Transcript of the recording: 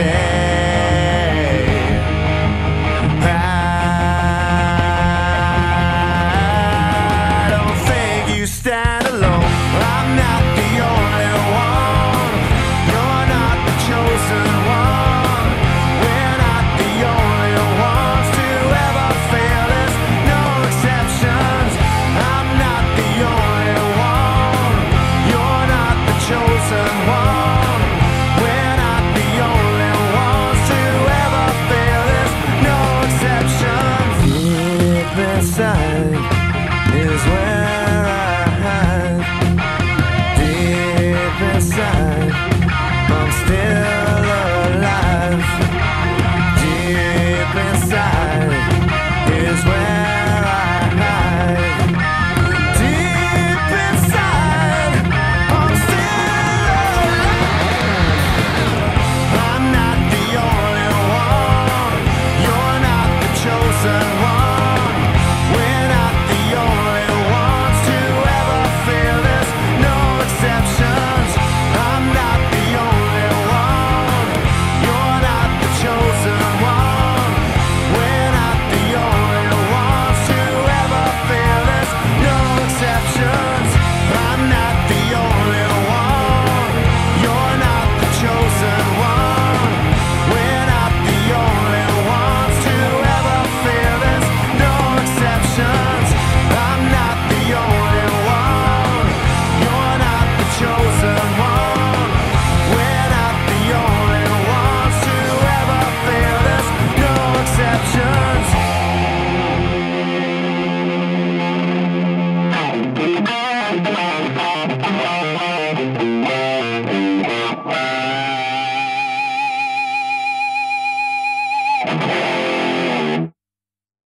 Yeah.